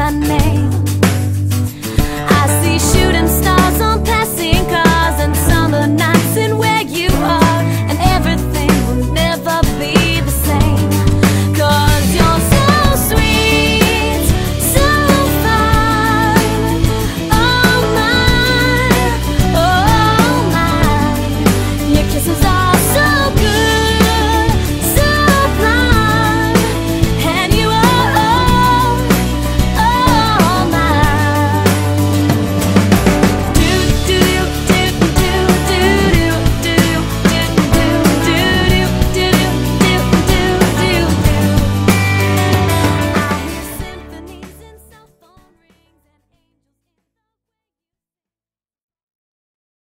my name assim